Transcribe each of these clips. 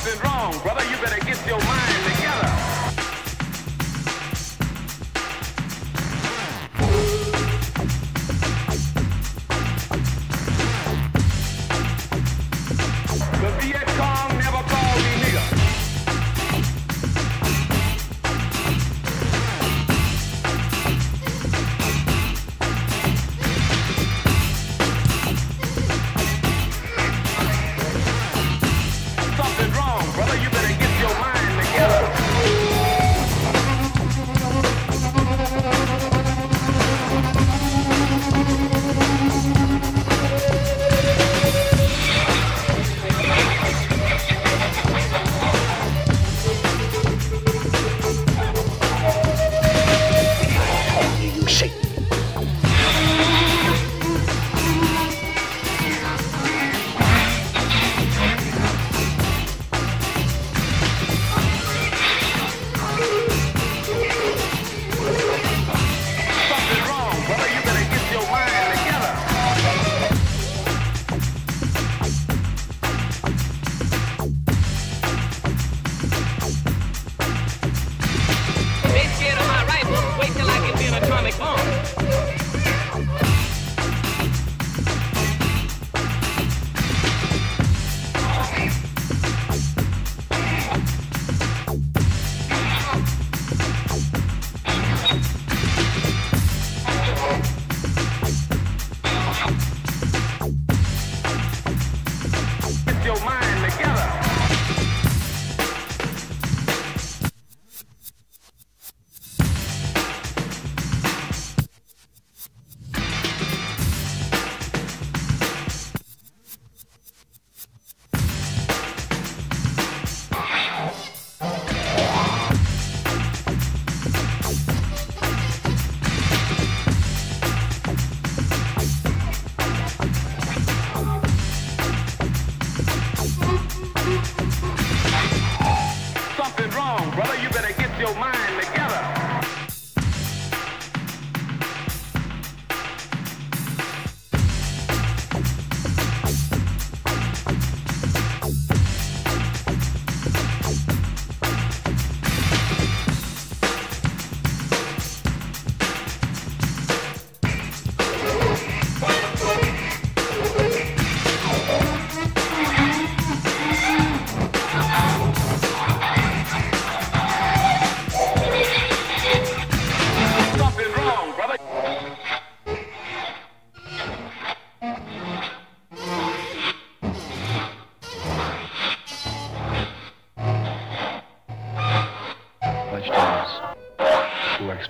Something wrong, brother. You better get your mind together. music on.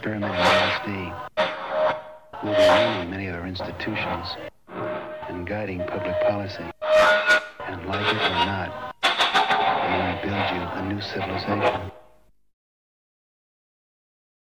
Experimenting with LSD ruining many of our institutions and guiding public policy. And like it or not, they want to build you a new civilization.